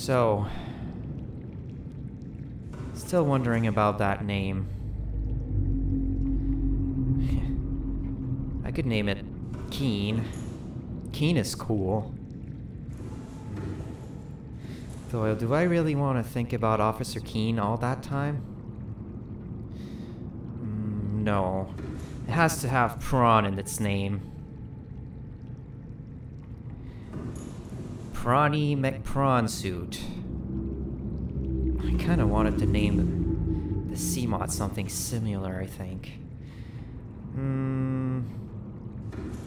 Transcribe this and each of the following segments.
So, still wondering about that name. I could name it Keen. Keen is cool. Though, do I really want to think about Officer Keen all that time? Mm, no. It has to have prawn in its name. Prawny McPrawn suit. I kind of wanted to name the Seamoth something similar, I think. Hmm.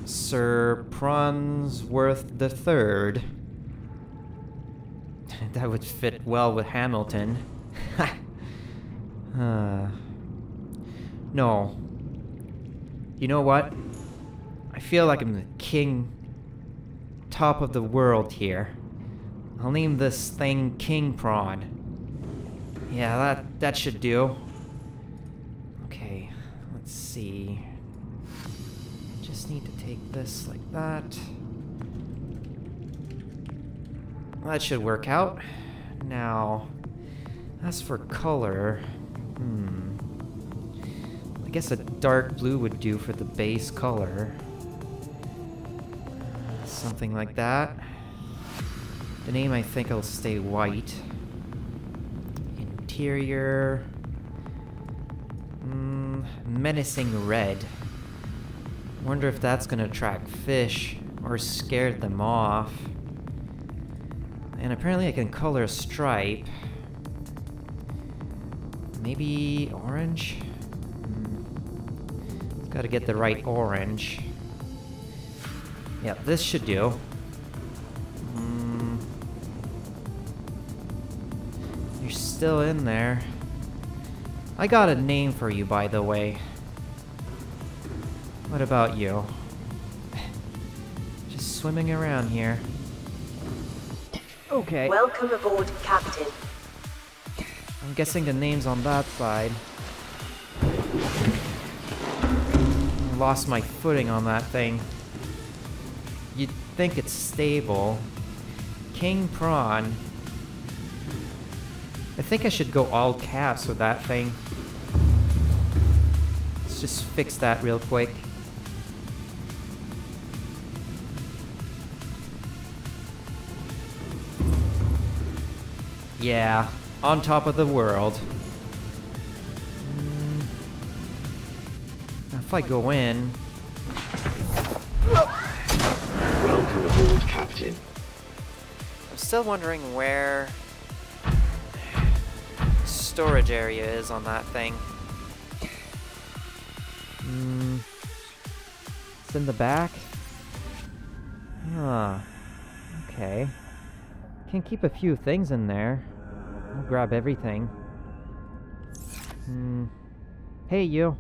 Sir Prawnsworth the Third. that would fit well with Hamilton. uh, no. You know what? I feel like I'm the king top of the world here. I'll name this thing King Prawn. Yeah, that that should do. Okay, let's see. Just need to take this like that. That should work out. Now, as for color, hmm. I guess a dark blue would do for the base color. Something like that. The name I think I'll stay white. Interior. Mm, menacing red. Wonder if that's gonna attract fish or scare them off. And apparently I can color a stripe. Maybe orange? Mm. Gotta get the right orange. Yeah, this should do. Mm. You're still in there. I got a name for you, by the way. What about you? Just swimming around here. Okay. Welcome aboard, Captain. I'm guessing the name's on that side. I lost my footing on that thing. Think it's stable. King Prawn. I think I should go all caps with that thing. Let's just fix that real quick. Yeah, on top of the world. Mm. If I go in, Welcome aboard, Captain. I'm still wondering where storage area is on that thing. Hmm. It's in the back? Huh. Okay. Can keep a few things in there. I'll grab everything. Hmm. Hey, you.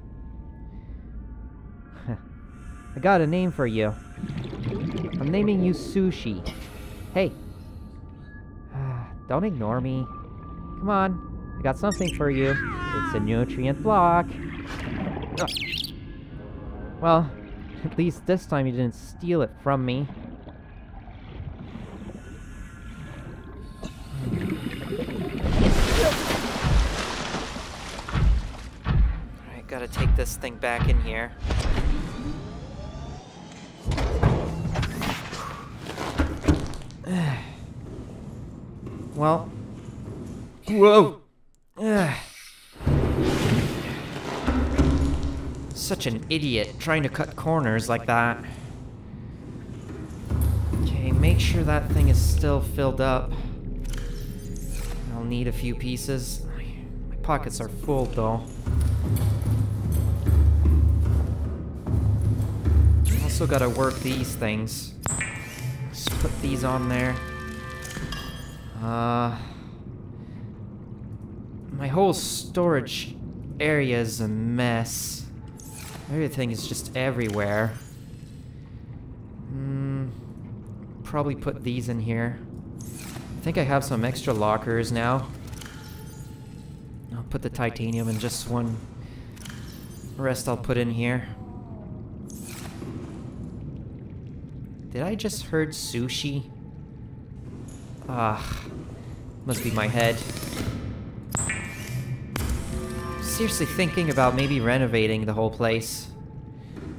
I got a name for you. Naming you Sushi. Hey. Don't ignore me. Come on. I got something for you. It's a nutrient block. Ugh. Well, at least this time you didn't steal it from me. Alright, gotta take this thing back in here. Well. Whoa! Such an idiot trying to cut corners like that. Okay, make sure that thing is still filled up. I'll need a few pieces. My pockets are full though. Also gotta work these things. Put these on there. Uh, my whole storage area is a mess. Everything is just everywhere. Hmm. Probably put these in here. I think I have some extra lockers now. I'll put the titanium in just one. Rest I'll put in here. Did I just heard sushi? Ah, Must be my head. Seriously thinking about maybe renovating the whole place.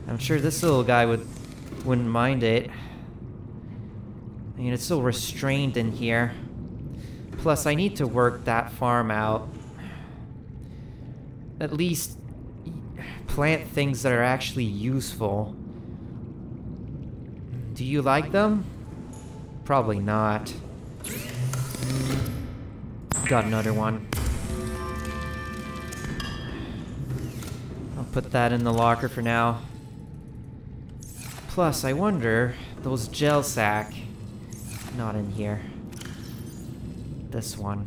I'm sure this little guy would wouldn't mind it. I mean, it's so restrained in here. Plus, I need to work that farm out. At least plant things that are actually useful. Do you like them? Probably not. Got another one. I'll put that in the locker for now. Plus, I wonder, those gel sack... Not in here. This one.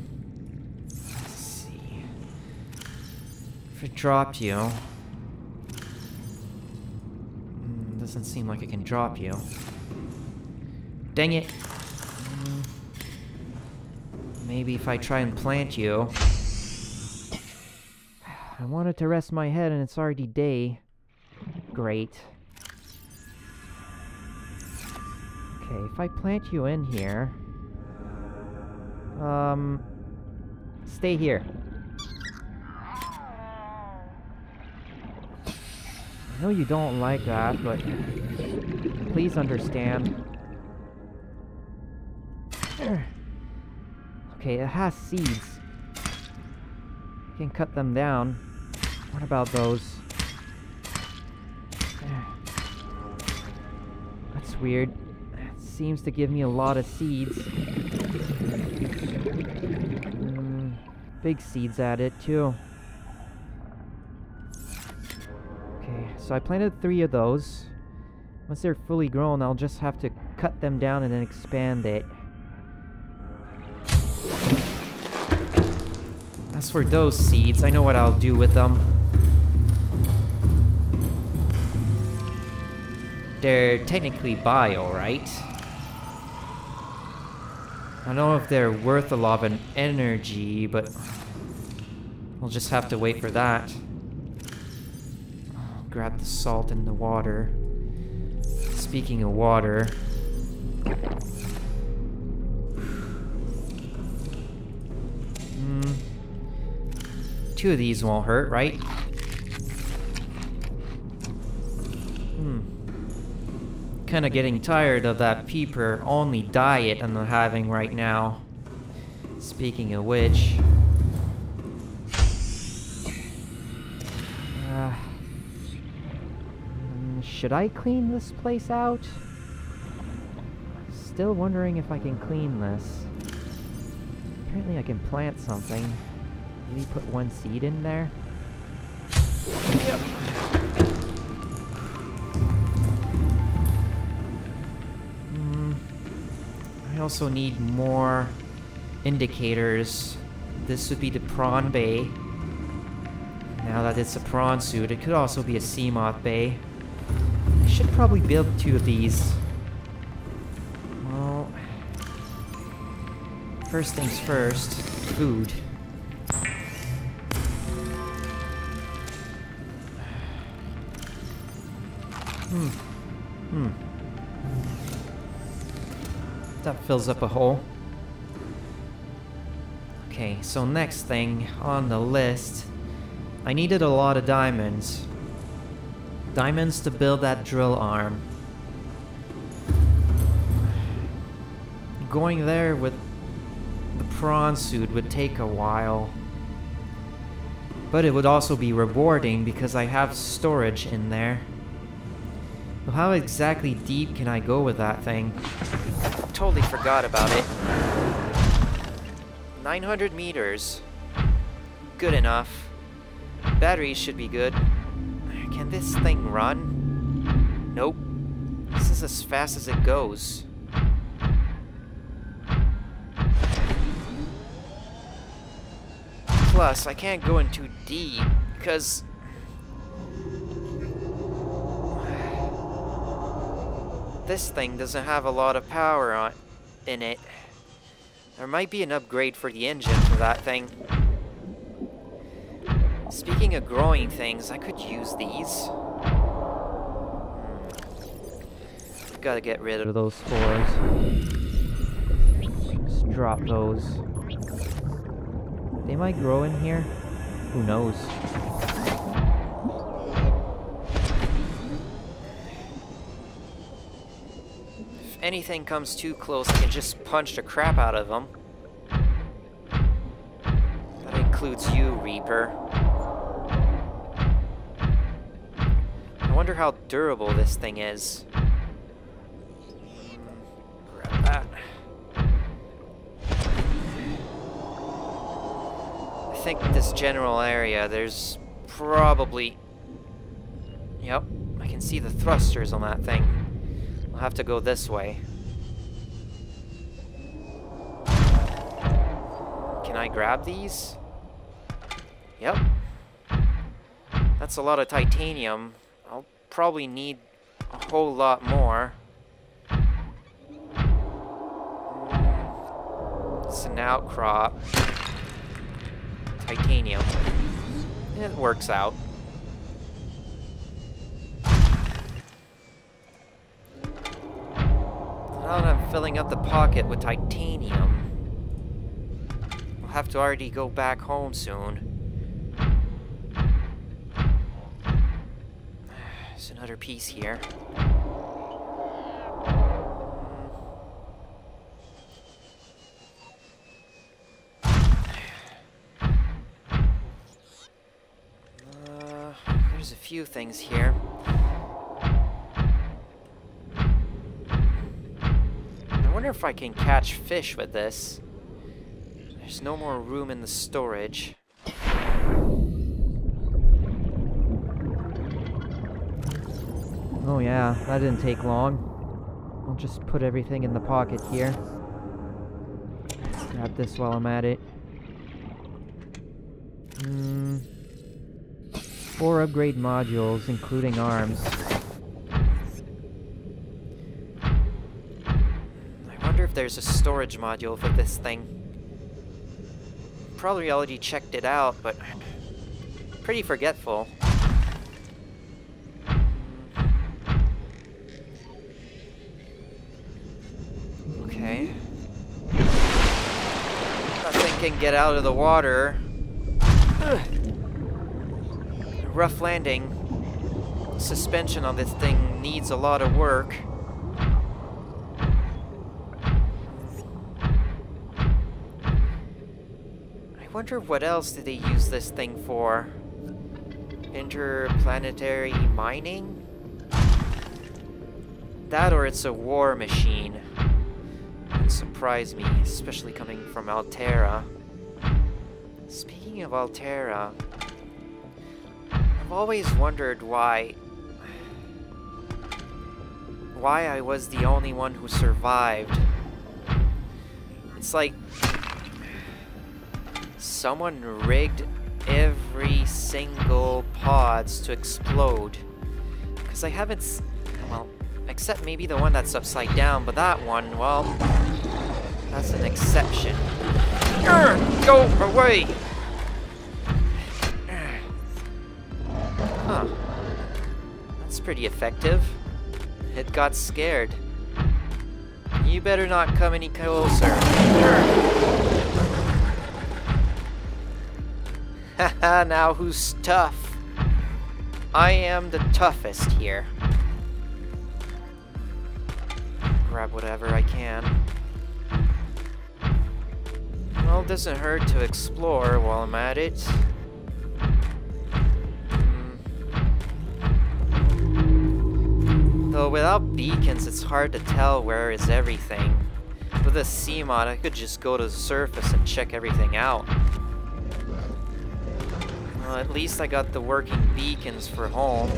Let's see. If it dropped you... Mm, doesn't seem like it can drop you. Dang it! Maybe if I try and plant you... I wanted to rest my head and it's already day. Great. Okay, if I plant you in here... Um... Stay here. I know you don't like that, but... Please understand. Okay, it has seeds. You can cut them down. What about those? That's weird seems to give me a lot of seeds. Mm, big seeds at it, too. Okay, so I planted three of those. Once they're fully grown, I'll just have to cut them down and then expand it. For those seeds, I know what I'll do with them. They're technically bio, right? I don't know if they're worth a lot of energy, but we'll just have to wait for that. grab the salt in the water. Speaking of water... Two of these won't hurt, right? Hmm. kind of getting tired of that peeper only diet I'm having right now. Speaking of which... Uh, should I clean this place out? Still wondering if I can clean this. Apparently I can plant something. Maybe put one seed in there? Yep. I also need more indicators. This would be the prawn bay. Now that it's a prawn suit, it could also be a Seamoth bay. I should probably build two of these. Well... First things first, food. Hmm. Hmm. That fills up a hole. Okay, so next thing on the list, I needed a lot of diamonds. Diamonds to build that drill arm. Going there with the prawn suit would take a while. But it would also be rewarding because I have storage in there. How exactly deep can I go with that thing? totally forgot about it. 900 meters. Good enough. Batteries should be good. Can this thing run? Nope. This is as fast as it goes. Plus, I can't go in too deep, because This thing doesn't have a lot of power on in it. There might be an upgrade for the engine for that thing. Speaking of growing things, I could use these. Hmm. Gotta get rid of those spores. Just drop those. They might grow in here. Who knows? Anything comes too close, I can just punch the crap out of them. That includes you, Reaper. I wonder how durable this thing is. I think this general area, there's probably... Yep, I can see the thrusters on that thing. I'll have to go this way. Can I grab these? Yep. That's a lot of titanium. I'll probably need a whole lot more. Hmm. It's an outcrop. Titanium. It works out. Now that I'm filling up the pocket with titanium, I'll have to already go back home soon. There's another piece here. Uh, there's a few things here. Wonder if I can catch fish with this. There's no more room in the storage. Oh yeah, that didn't take long. I'll just put everything in the pocket here. Grab this while I'm at it. Hmm. Four upgrade modules, including arms. There's a storage module for this thing. Probably already checked it out, but pretty forgetful. Okay. Nothing can get out of the water. Ugh. Rough landing. Suspension on this thing needs a lot of work. I wonder what else did they use this thing for? Interplanetary mining? That or it's a war machine. Wouldn't surprise me, especially coming from Alterra. Speaking of Alterra, I've always wondered why... why I was the only one who survived. It's like... someone rigged every single pods to explode. Because I haven't... well, except maybe the one that's upside down, but that one, well... That's an exception. Urgh, go away! Huh. That's pretty effective. It got scared. You better not come any closer. Haha, now who's tough? I am the toughest here. Grab whatever I can. Well, it doesn't hurt to explore while I'm at it. Hmm. Though without beacons, it's hard to tell where is everything. With a mod, I could just go to the surface and check everything out. Well, at least I got the working beacons for home.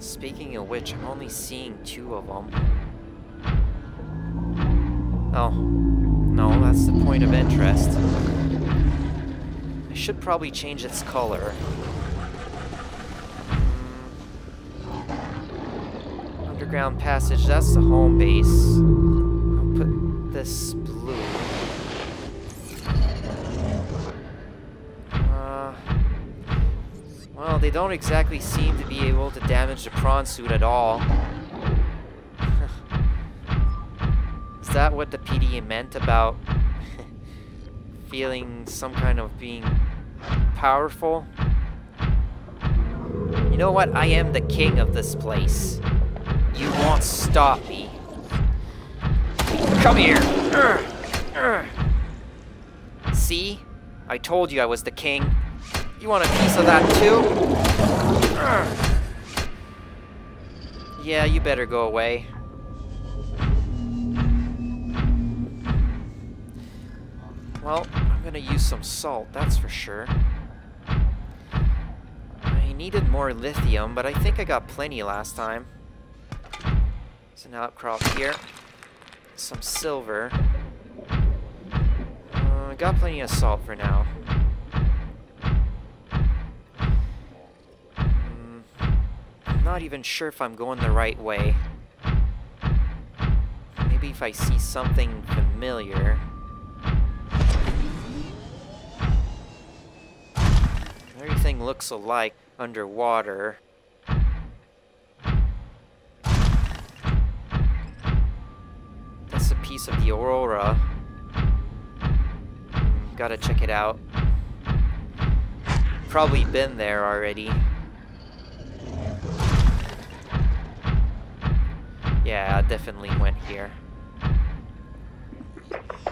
Speaking of which, I'm only seeing two of them. Oh. No, that's the point of interest. I should probably change its color. Hmm. Underground passage, that's the home base. I'll put this blue. They don't exactly seem to be able to damage the prawn suit at all. Is that what the PD meant about feeling some kind of being powerful. You know what? I am the king of this place. You won't stop me. Come here! Urgh. Urgh. See? I told you I was the king. You want a piece of that too? Yeah, you better go away. Well, I'm gonna use some salt, that's for sure. I needed more lithium, but I think I got plenty last time. There's an outcrop here. Some silver. Uh, got plenty of salt for now. Not even sure if I'm going the right way. Maybe if I see something familiar. Everything looks alike underwater. That's a piece of the aurora. Gotta check it out. Probably been there already. Yeah, I definitely went here.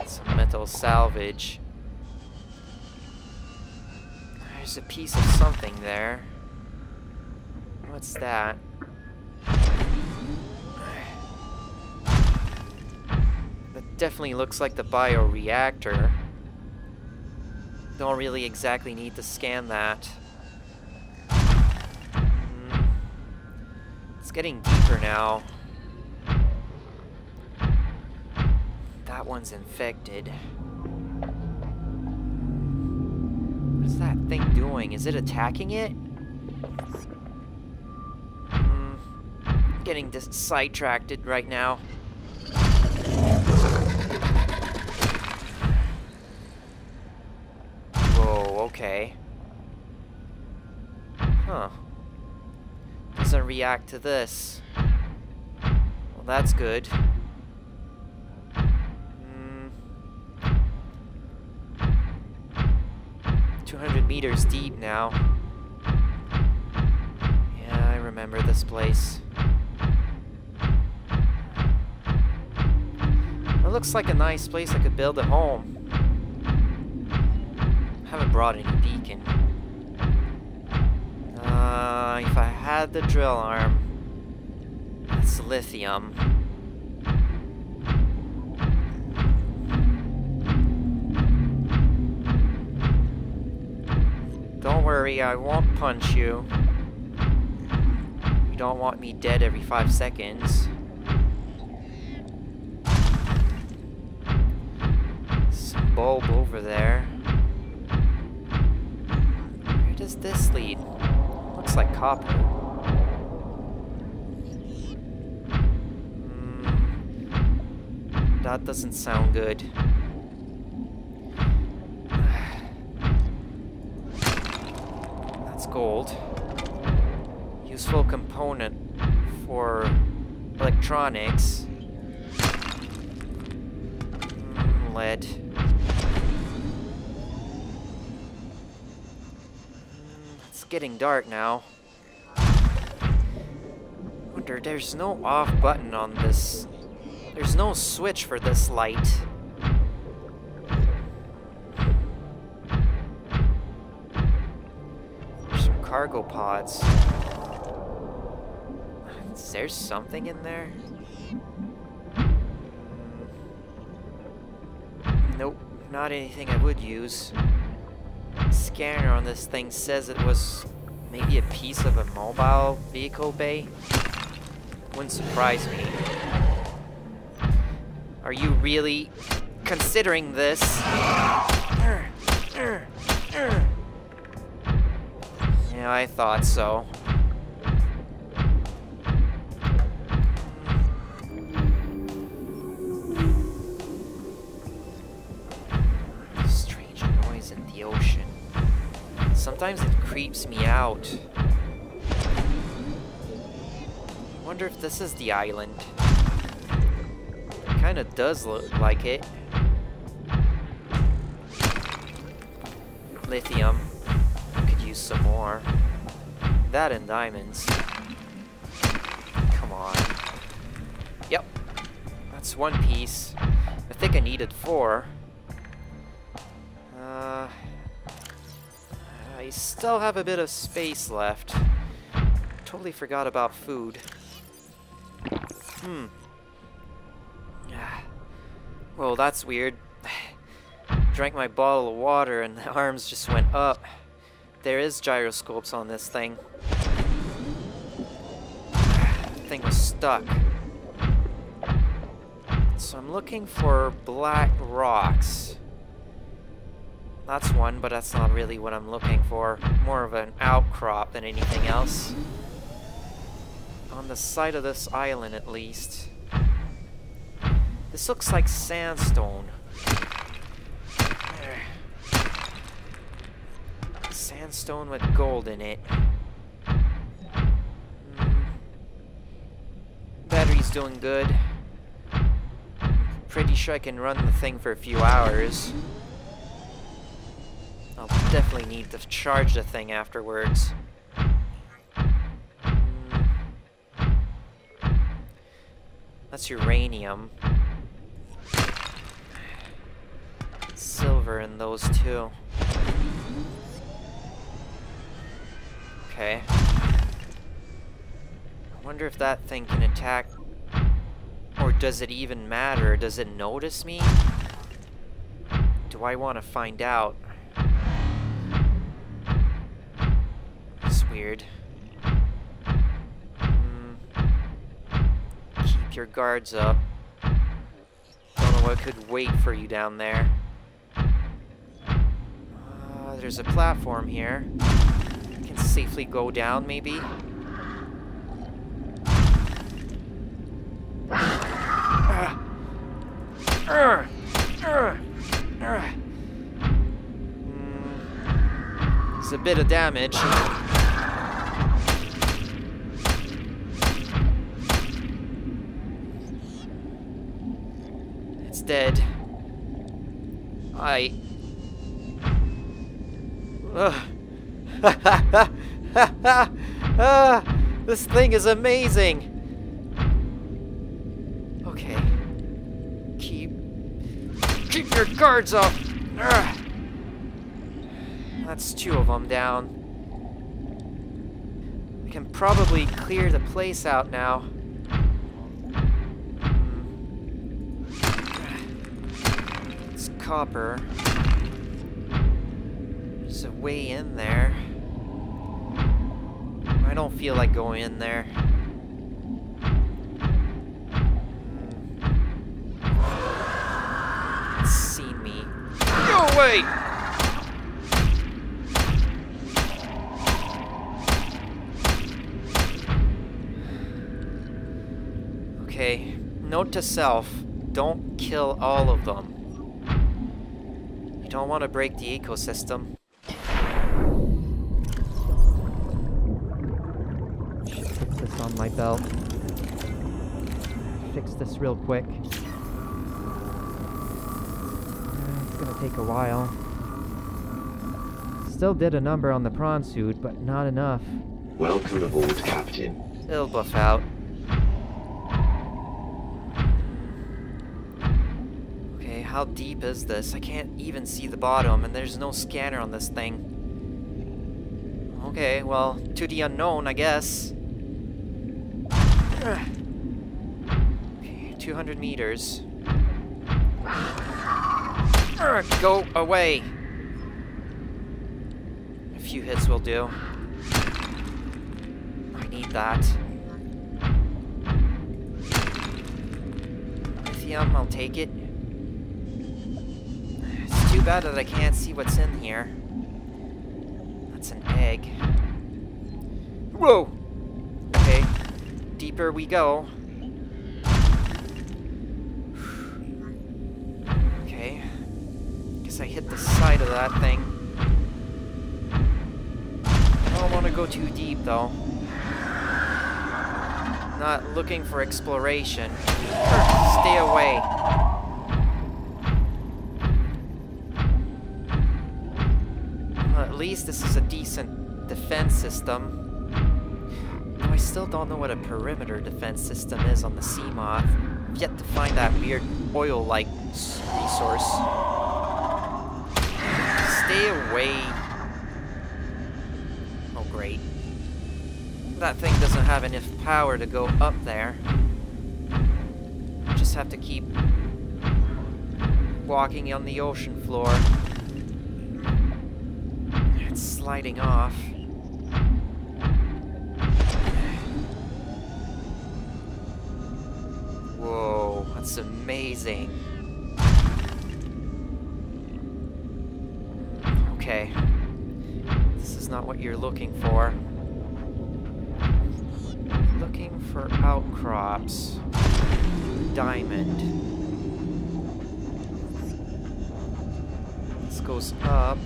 Some metal salvage. There's a piece of something there. What's that? That definitely looks like the bioreactor. Don't really exactly need to scan that. Hmm. It's getting deeper now. That one's infected. What is that thing doing? Is it attacking it? Hmm. Getting dis sidetracked right now. Whoa, okay. Huh. Doesn't react to this. Well, that's good. Meters deep now. Yeah, I remember this place. It looks like a nice place I could build a home. I Haven't brought any beacon. Uh, if I had the drill arm, it's lithium. Worry, I won't punch you. You don't want me dead every five seconds. Some bulb over there. Where does this lead? Looks like copper. Hmm. That doesn't sound good. Gold. Useful component for electronics. Mm, lead. Mm, It's getting dark now. Wonder, there's no off button on this. There's no switch for this light. Cargo pods. Is there something in there? Nope, not anything I would use. Scanner on this thing says it was maybe a piece of a mobile vehicle bay. Wouldn't surprise me. Are you really considering this? I thought so. Strange noise in the ocean. Sometimes it creeps me out. Wonder if this is the island. It Kinda does look like it. Lithium. Use some more. That and diamonds. Come on. Yep. That's one piece. I think I needed four. Uh, I still have a bit of space left. Totally forgot about food. Hmm. Yeah. Well, that's weird. Drank my bottle of water and the arms just went up. There is gyroscopes on this thing. thing was stuck. So I'm looking for black rocks. That's one, but that's not really what I'm looking for. More of an outcrop than anything else. On the side of this island, at least. This looks like sandstone. Sandstone with gold in it. Mm. Battery's doing good. Pretty sure I can run the thing for a few hours. I'll definitely need to charge the thing afterwards. Mm. That's uranium. Silver in those too. Okay. I wonder if that thing can attack... Or does it even matter? Does it notice me? Do I want to find out? It's weird. Mm. Keep your guards up. Don't know what could wait for you down there. Uh, there's a platform here safely go down, maybe? It's a bit of damage. It's dead. I... Ugh. ah, this thing is amazing. Okay. Keep... Keep your guards up! Ugh. That's two of them down. We can probably clear the place out now. Hmm. It's copper. There's a way in there. I don't feel like going in there. Mm. It's seen me. Go away! Okay, note to self, don't kill all of them. You don't want to break the ecosystem. My belt. Fix this real quick. Uh, it's gonna take a while. Still did a number on the prawn suit, but not enough. Welcome aboard, Captain. It'll buff out. Okay, how deep is this? I can't even see the bottom, and there's no scanner on this thing. Okay, well, to the unknown, I guess. 200 meters. Go away! A few hits will do. I need that. Lithium, I'll take it. It's too bad that I can't see what's in here. That's an egg. Whoa! Deeper we go. Okay. Guess I hit the side of that thing. I don't want to go too deep, though. Not looking for exploration. Stay away. Well, at least this is a decent defense system. Still don't know what a perimeter defense system is on the Seamoth. Yet to find that weird oil-like resource. Stay away. Oh, great. That thing doesn't have enough power to go up there. Just have to keep walking on the ocean floor. It's sliding off. That's amazing. Okay. This is not what you're looking for. Looking for outcrops. Diamond. This goes up.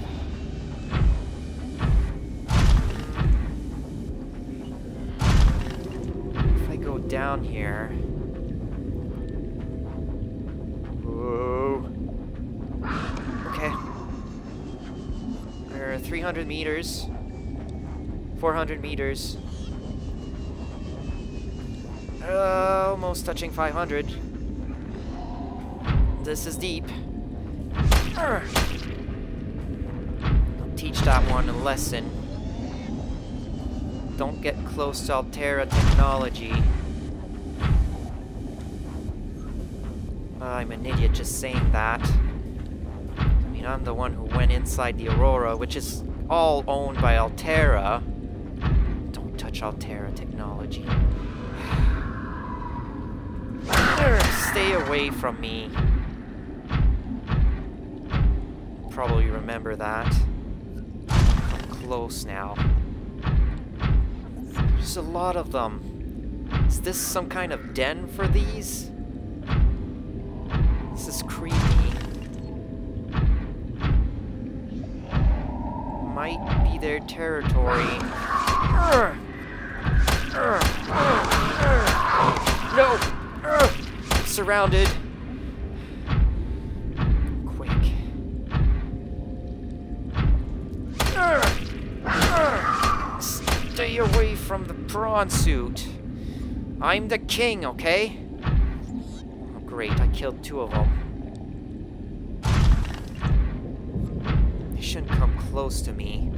If I go down here... 300 meters. 400 meters. Almost touching 500. This is deep. Urgh. Teach that one a lesson. Don't get close to Alterra technology. I'm an idiot just saying that. I mean, I'm the one who went inside the Aurora, which is all owned by Alterra. Don't touch Alterra technology. Stay away from me. Probably remember that. I'm close now. There's a lot of them. Is this some kind of den for these? This is creepy. Might be their territory. No! Surrounded. Quick. Stay away from the prawn suit. I'm the king, okay? Oh, great, I killed two of them. Close to me.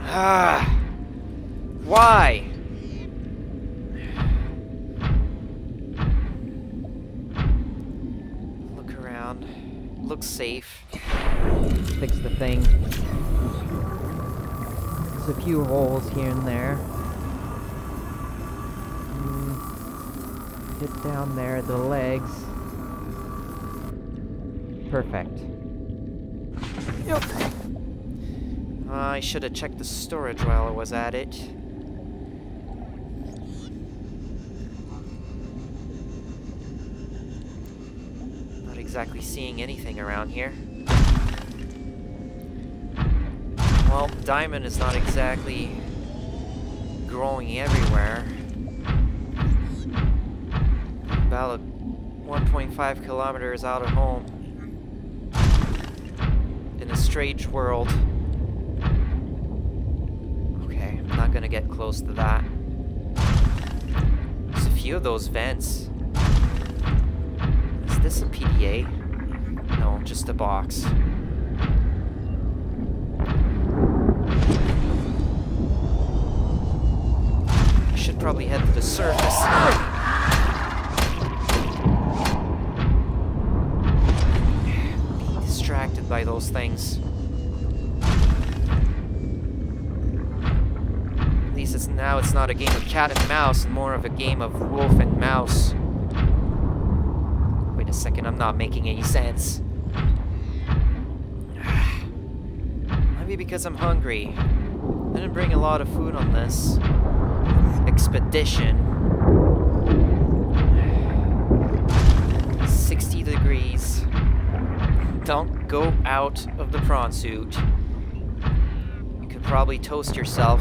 Ah! Why? Look around. Looks safe. Fix the thing. There's a few holes here and there. Mm, Get down there, the legs. Perfect. I should have checked the storage while I was at it. Not exactly seeing anything around here. Well, diamond is not exactly growing everywhere. About 1.5 kilometers out of home. In a strange world. Not gonna get close to that. There's a few of those vents. Is this a PDA? No, just a box. I should probably head to the surface. Distracted by those things. At least it's now it's not a game of cat and mouse, more of a game of wolf and mouse. Wait a second, I'm not making any sense. Maybe because I'm hungry. I didn't bring a lot of food on this expedition. 60 degrees. Don't go out of the prawn suit. You could probably toast yourself.